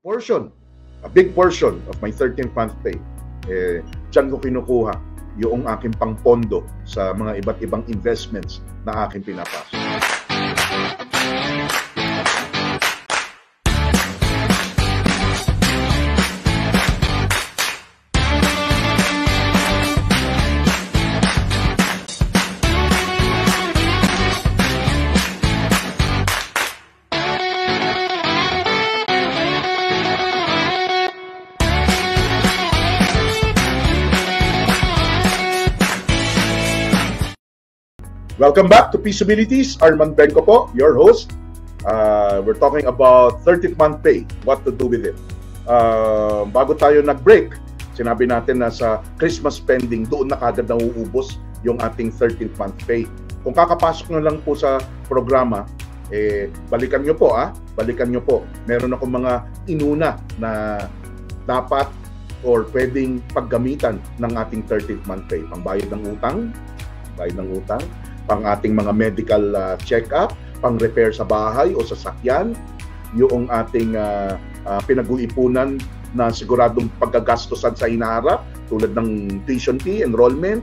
portion, a big portion of my 13th month pay, eh, dyan ko kinukuha yung aking pangpondo sa mga iba't ibang investments na aking pinapasok. Welcome back to Peaceabilities. Armand Benko po, your host. Uh, we're talking about 30th month pay, what to do with it. Uh, bago tayo nag-break, sinabi natin na sa Christmas spending, doon na kagad nauubos yung ating 13th month pay. Kung kakapasok na lang po sa programa, eh, balikan nyo po ah, balikan nyo po. Meron akong mga inuna na dapat or pwedeng paggamitan ng ating 13th month pay. Pangbayad ng utang, bayad ng utang, pang ating mga medical uh, check-up, pang repair sa bahay o sa sakyan, yung ating uh, uh, pinag-uipunan na siguradong pagkagastosan sa inaharap tulad ng tuition fee, enrollment,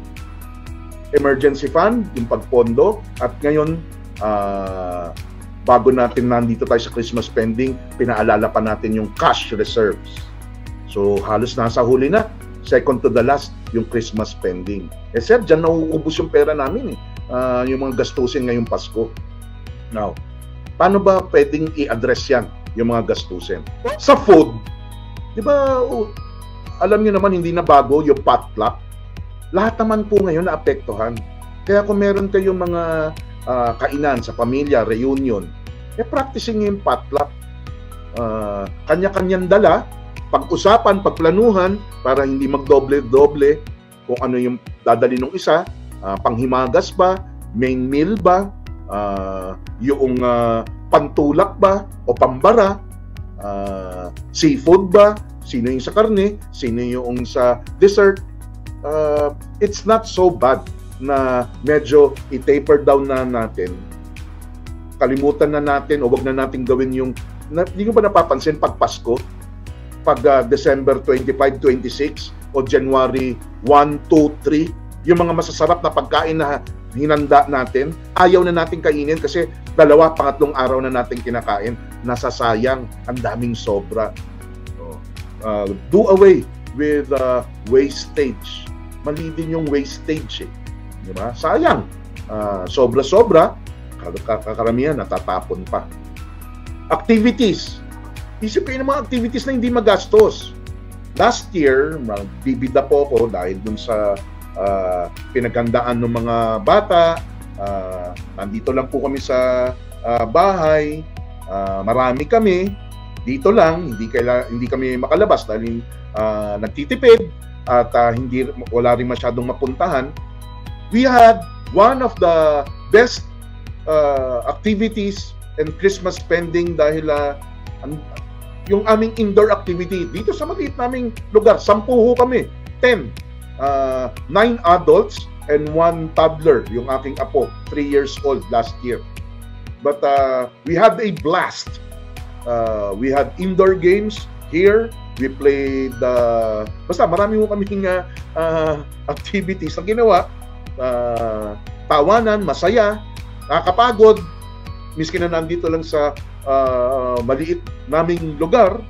emergency fund, yung pagpondo, at ngayon, uh, bago natin nandito tayo sa Christmas spending, pinaalala pa natin yung cash reserves. So halos nasa huli na, second to the last, yung Christmas spending. Eh sir, dyan nauubos yung pera namin eh uh, yung mga gastusin ngayong Pasko. Now, paano ba pwedeng i-address yan, yung mga gastusin? Sa food, di ba, oh, alam niyo naman hindi na bago yung potluck. Lahat naman po ngayon naapektuhan. Kaya kung meron kayong mga uh, kainan sa pamilya, reunion, eh practicing yung potluck. Uh, kanya-kanyang dala, pag-usapan, pagplanuhan, para hindi magdoble-doble kung ano yung dadali ng isa, uh, panghimagas ba, main meal ba, uh, yung uh, pantulak ba? O pambara, uh, seafood ba, sino yung sa karne, sino yung sa dessert. Uh, it's not so bad na medyo i-taper down na natin. Kalimutan na natin o wag na natin gawin yung na, hindi ko ba napapansin pag Pasko, pag uh, December 25, 26 o January 1, 2, 3, yung mga masasarap na pagkain na hinanda natin, ayaw na natin kainin kasi dalawa, pangatlong araw na natin kinakain, nasasayang, ang daming sobra. So, uh, do away with uh, wastage. Mali din yung wastage eh. Di ba? Sayang. Uh, sobra-sobra, kakaramihan natatapon pa. Activities. Isipin ng mga activities na hindi magastos. Last year, bibida po ako dahil dun sa uh, pinaghandaan ng mga bata. Uh, nandito lang po kami sa uh, bahay. Uh, marami kami. Dito lang, hindi kaila, hindi kami makalabas dahil uh, nagtitipid at uh, hindi wala rin masyadong mapuntahan. We had one of the best uh, activities and Christmas spending dahil uh, yung aming indoor activity dito sa maliit naming lugar, sampu ho kami, 10 uh, nine adults and one toddler, yung aking apo, three years old last year. But uh, we had a blast. Uh, we had indoor games here. We played, uh, basta marami mo kaming uh, uh, activities na ginawa. Uh, tawanan, masaya, nakakapagod. Miski na nandito lang sa uh, maliit naming lugar,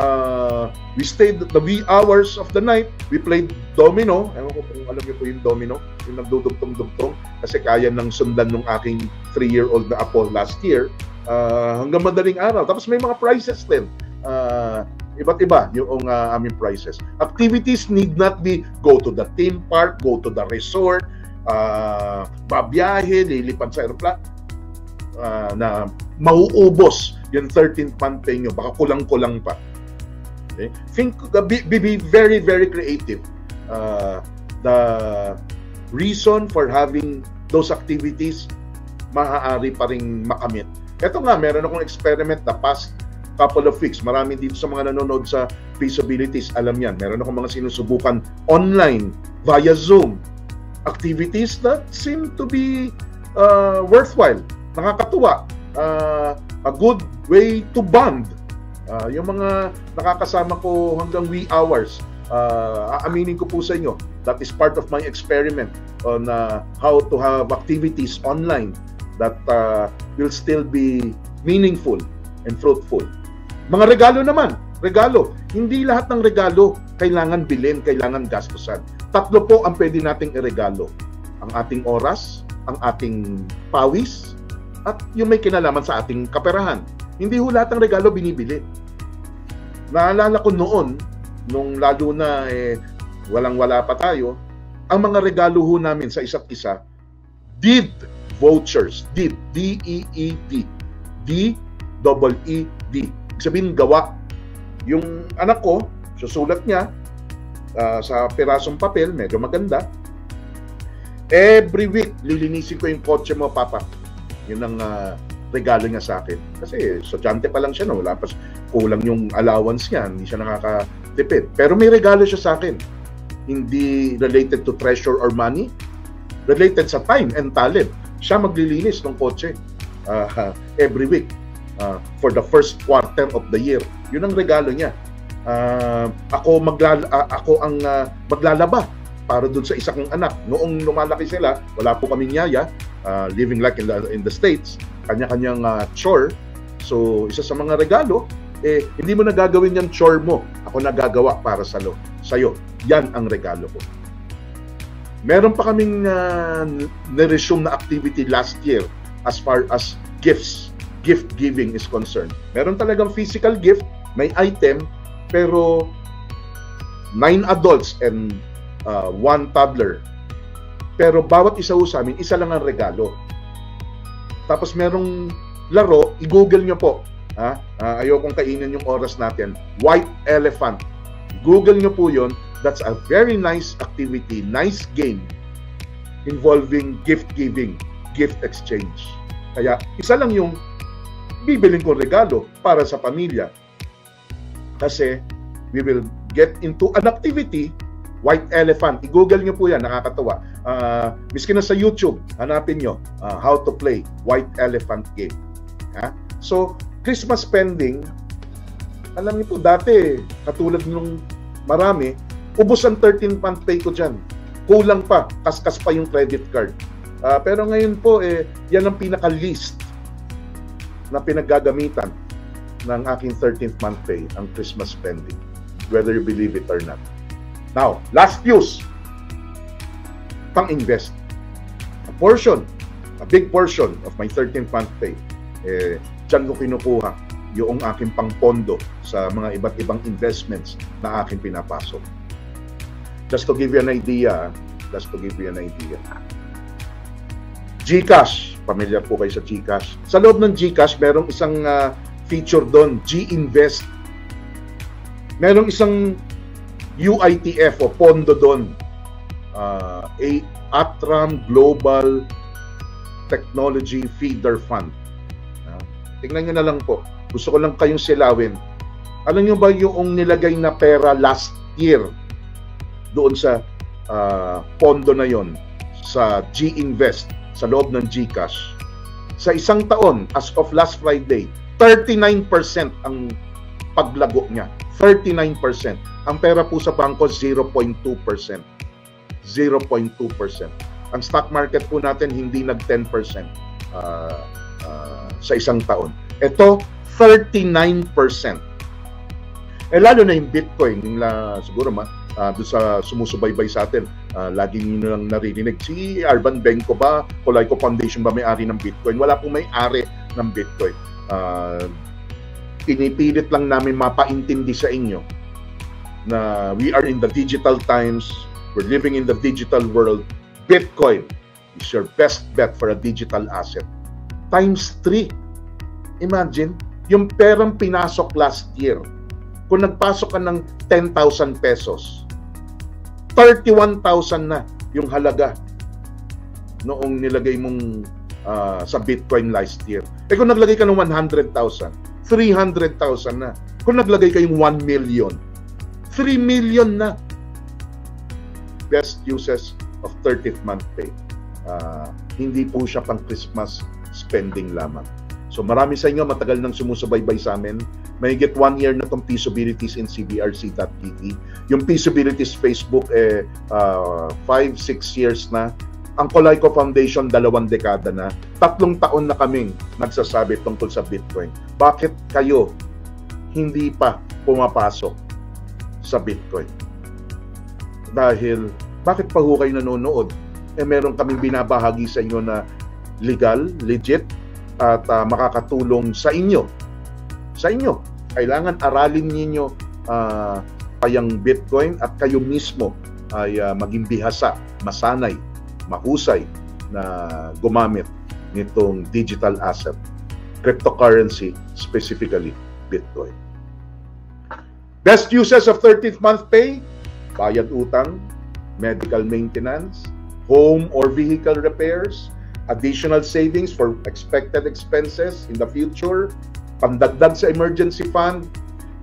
uh, we stayed the wee hours of the night. We played domino. Ewan ko kung alam niyo po yung domino. Yung nagdudugtong-dugtong. Kasi kaya nang sundan ng aking 3-year-old na apo last year. Uh, hanggang madaling araw. Tapos may mga prizes din. Uh, iba't iba yung uh, aming prizes. Activities need not be go to the theme park, go to the resort, uh, babiyahe, lilipad sa aeroplano uh, na mauubos yung 13th month pay nyo. Baka kulang-kulang pa. Okay? Think, uh, be, be very, very creative. Uh, the reason for having those activities maaari pa rin makamit. Ito nga, meron akong experiment na past couple of weeks. Marami dito sa mga nanonood sa Feasibilities, alam yan. Meron akong mga sinusubukan online, via Zoom. Activities that seem to be uh, worthwhile. Nakakatuwa. Uh, a good way to bond Uh, yung mga nakakasama ko hanggang wee hours, uh, aaminin ko po sa inyo, that is part of my experiment on uh, how to have activities online that uh, will still be meaningful and fruitful. Mga regalo naman, regalo. Hindi lahat ng regalo kailangan bilhin, kailangan gastusan. Tatlo po ang pwede nating iregalo. Ang ating oras, ang ating pawis, at yung may kinalaman sa ating kaperahan. Hindi ho lahat ng regalo binibili. Naalala ko noon, nung lalo na eh, walang-wala pa tayo, ang mga regalo ho namin sa isa't isa, did vouchers. Did. D-E-E-D. D-E-E-D. Sabihin, gawa. Yung anak ko, susulat niya uh, sa pirasong papel, medyo maganda. Every week, lilinisin ko yung kotse mo, Papa. Yun ang uh, regalo niya sa akin. Kasi estudyante pa lang siya, no? wala pa kulang yung allowance niya, hindi siya nakakatipid. Pero may regalo siya sa akin. Hindi related to treasure or money, related sa time and talent. Siya maglilinis ng kotse uh, every week uh, for the first quarter of the year. Yun ang regalo niya. Uh, ako maglala uh, ako ang uh, maglalaba para doon sa isa kong anak. Noong lumalaki sila, wala po kaming yaya, uh, living like in the, in the States kanya-kanyang uh, chore. So, isa sa mga regalo, eh, hindi mo nagagawin yan chore mo. Ako nagagawa para sa lo, sa'yo. Yan ang regalo ko. Meron pa kaming uh, na-resume na activity last year as far as gifts, gift giving is concerned. Meron talagang physical gift, may item, pero nine adults and uh, one toddler. Pero bawat isa sa amin, isa lang ang regalo. Tapos merong laro, i-google nyo po. Ha? Uh, ayokong kainin yung oras natin. White Elephant. Google nyo po yon. That's a very nice activity, nice game involving gift giving, gift exchange. Kaya isa lang yung bibiling kong regalo para sa pamilya. Kasi we will get into an activity White Elephant. I-google nyo po yan, nakakatawa. Uh, miski na sa YouTube, hanapin nyo uh, how to play White Elephant game. Ha? So, Christmas spending, alam niyo po, dati, katulad nung marami, ubos ang 13 month pay ko dyan. Kulang pa, kaskas pa yung credit card. Uh, pero ngayon po, eh, yan ang pinaka-least na pinaggagamitan ng aking 13th month pay, ang Christmas spending. Whether you believe it or not. Now, last use, pang-invest. A portion, a big portion of my 13th month pay, eh, dyan ko kinukuha yung aking pangpondo sa mga iba't ibang investments na aking pinapasok. Just to give you an idea, just to give you an idea. GCash, pamilyar po kayo sa GCash. Sa loob ng GCash, merong isang uh, feature doon, G-Invest. Merong isang UITF o pondo doon. Uh, a Atram Global Technology Feeder Fund. Uh, tingnan nyo na lang po. Gusto ko lang kayong silawin. Alam nyo ba yung nilagay na pera last year doon sa uh, pondo na yon sa G-Invest sa loob ng GCash? Sa isang taon, as of last Friday, 39% ang paglago niya. 39%. Ang pera po sa bangko 0.2%. 0.2%. Ang stock market po natin hindi nag 10% uh, uh, sa isang taon. Ito 39%. Eh lalo na yung Bitcoin, yung la, siguro ma, uh, doon sa sumusubaybay sa atin, uh, lagi niyo nang naririnig, si Arban Benko ba, Colayco Foundation ba may-ari ng Bitcoin? Wala pong may-ari ng Bitcoin. Uh, pinipilit lang namin mapaintindi sa inyo na we are in the digital times, we're living in the digital world, Bitcoin is your best bet for a digital asset. Times 3. Imagine, yung perang pinasok last year, kung nagpasok ka ng 10,000 pesos, 31,000 na yung halaga noong nilagay mong uh, sa Bitcoin last year. Eh kung naglagay ka ng 100,000, 300,000 na. Kung naglagay kayong 1 million, 3 million na. Best uses of 30th month pay. Uh, hindi po siya pang Christmas spending lamang. So marami sa inyo matagal nang sumusubaybay sa amin. may get one year na tong Peaceabilities in CBRC.tv. Yung Peaceabilities Facebook, eh, uh, five, six years na. Ang Colayco Foundation, dalawang dekada na. Tatlong taon na kaming nagsasabi tungkol sa Bitcoin. Bakit kayo hindi pa pumapasok sa Bitcoin? Dahil, bakit pa ho kayo nanonood? Eh, meron kaming binabahagi sa inyo na legal, legit, at uh, makakatulong sa inyo. Sa inyo. Kailangan aralin ninyo uh, kayang Bitcoin at kayo mismo ay uh, maging bihasa, masanay, mahusay na gumamit nitong digital asset, cryptocurrency, specifically Bitcoin. Best uses of 13th month pay, bayad utang, medical maintenance, home or vehicle repairs, additional savings for expected expenses in the future, pandagdag sa emergency fund,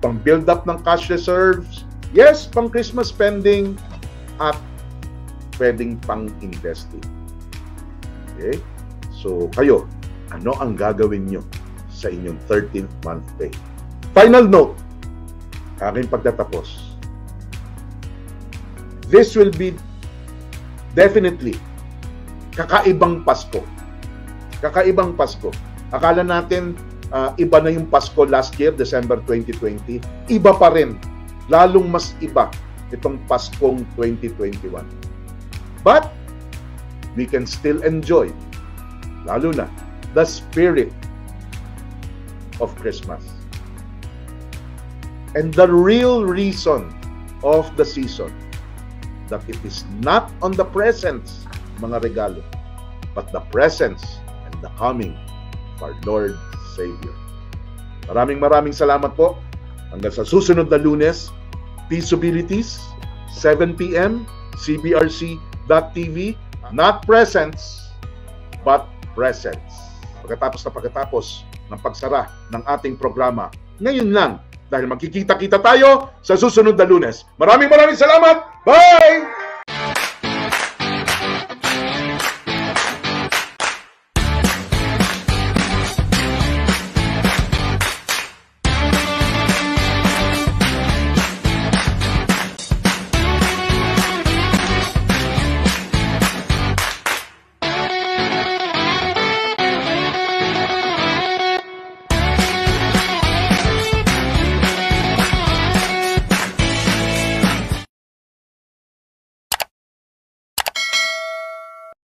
pang build up ng cash reserves, yes, pang Christmas spending, at pwedeng pang investing. Okay? So, kayo, ano ang gagawin nyo sa inyong 13th month pay? Final note, aking pagtatapos. This will be definitely kakaibang Pasko. Kakaibang Pasko. Akala natin uh, iba na yung Pasko last year, December 2020. Iba pa rin. Lalong mas iba itong Paskong 2021. But, we can still enjoy, lalo na, the spirit of Christmas. And the real reason of the season that it is not on the presents mga regalo, but the presence and the coming of our Lord Savior. Maraming maraming salamat po. Hanggang sa susunod na lunes, Peaceabilities, 7 p.m., cbrc.tv, not presents, but presents. Pagkatapos na pagkatapos ng pagsara ng ating programa, ngayon lang, dahil magkikita-kita tayo sa susunod na lunes. Maraming maraming salamat! Bye!